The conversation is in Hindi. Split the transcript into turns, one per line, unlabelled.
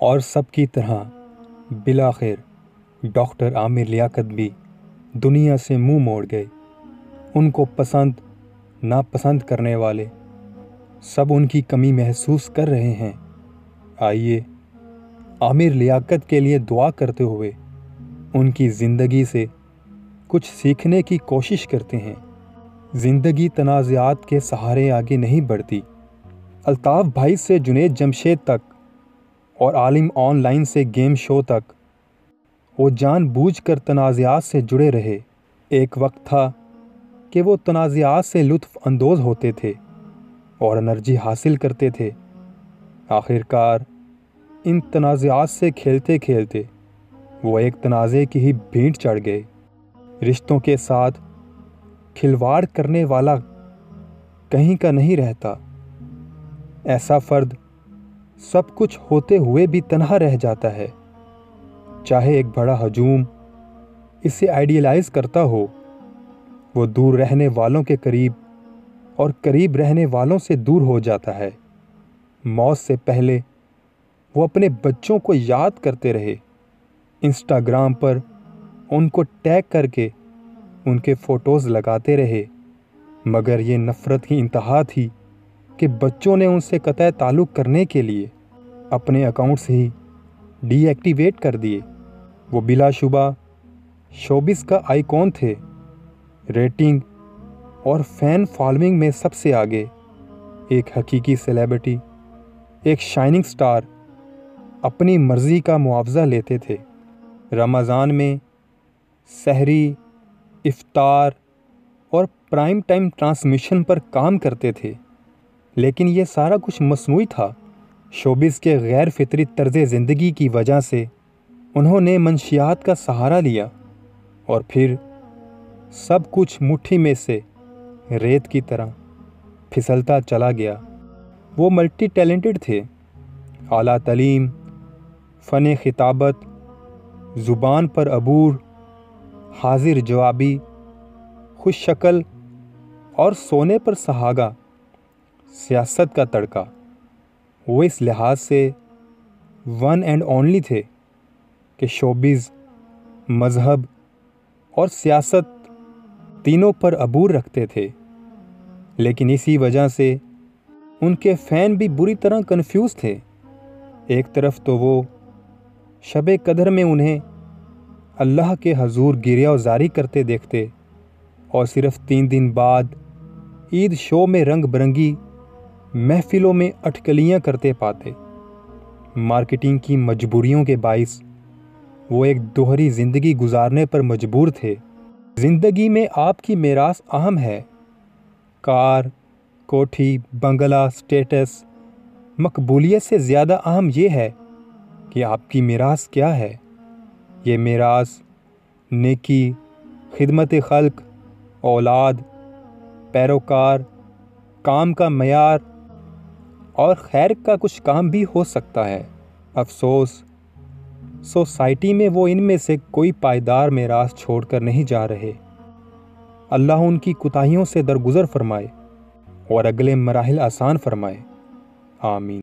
और सबकी तरह बिलाखिर डॉक्टर आमिर लियाकत भी दुनिया से मुँह मोड़ गए। उनको पसंद, नापसंद करने वाले सब उनकी कमी महसूस कर रहे हैं। आइए, आमिर लियाकत के लिए दुआ करते हुए उनकी ज़िंदगी से कुछ सीखने की कोशिश करते हैं। ज़िंदगी तनाज़ात के सहारे आगे नहीं बढ़ती। अल्ताफ़ भाई से जुनेद जमशेद तक और आलिम ऑनलाइन से गेम शो तक। वो जानबूझकर तनाज़ात से जुड़े रहे। एक वक्त था कि वो तनाज़ात से लुत्फ़ अंदोज़ होते थे और एनर्जी हासिल करते थे। आखिरकार, इन तनाज़ात से खेलते खेलते वो एक तनाज़े की ही भींट चढ़ गए। रिश्तों के साथ खिलवाड़ करने वाला कहीं का नहीं रहता। ऐसा फ़र्द सब कुछ होते हुए भी तनहा रह जाता है। चाहे एक बड़ा हजूम इसे आइडियलाइज करता हो, वो दूर रहने वालों के करीब और करीब रहने वालों से दूर हो जाता है। मौत से पहले वो अपने बच्चों को याद करते रहे। इंस्टाग्राम पर उनको टैग करके उनके फ़ोटोज़ लगाते रहे, मगर ये नफ़रत की इंतहा थी। कि बच्चों ने उनसे कतः ताल्लुक़ करने के लिए अपने अकाउंट्स ही डीएक्टिवेट कर दिए। वो बिलाशुबा शोबिस का आइकॉन थे। रेटिंग और फ़ैन फॉलोइंग में सबसे आगे एक हकीकी सेलिब्रिटी, एक शाइनिंग स्टार अपनी मर्ज़ी का मुआवजा लेते थे। रमज़ान में सहरी, इफ्तार और प्राइम टाइम ट्रांसमिशन पर काम करते थे। लेकिन ये सारा कुछ मसनू था। शोबिस के गैर फितरी तर्ज ज़िंदगी की वजह से उन्होंने मंशियात का सहारा लिया और फिर सब कुछ मुट्ठी में से रेत की तरह फिसलता चला गया। वो मल्टी टैलेंटेड थे। आला तलीम, फ़न खिताबत, ज़ुबान पर अबूर, हाजिर जवाबी, खुश शक्ल और सोने पर सहागा। सियासत का तड़का। वो इस लिहाज से वन एंड ओनली थे कि शोबिज़, मज़हब और सियासत तीनों पर अबूर रखते थे। लेकिन इसी वजह से उनके फ़ैन भी बुरी तरह कंफ्यूज थे। एक तरफ़ तो वो शब कदर में उन्हें अल्लाह के हजूर गिरिया जारी करते देखते और सिर्फ़ तीन दिन बाद ईद शो में रंग बरंगी महफिलों में अटकलियाँ करते पाते। मार्केटिंग की मजबूरियों के बाइस, वो एक दोहरी ज़िंदगी गुजारने पर मजबूर थे। ज़िंदगी में आपकी मेरास अहम है। कार, कोठी, बंगला, स्टेटस, मकबूलियत से ज़्यादा अहम ये है कि आपकी मीरास क्या है। ये मीरास नेकी, खिदमत खल्क, औलाद, पैरोकार, काम का मैार और खैर का कुछ काम भी हो सकता है। अफसोस, सोसाइटी में वो इनमें से कोई पायदार मेरास छोड़कर नहीं जा रहे। अल्लाह उनकी कुताहियों से दरगुजर फरमाए और अगले मराहल आसान फरमाए। आमीन।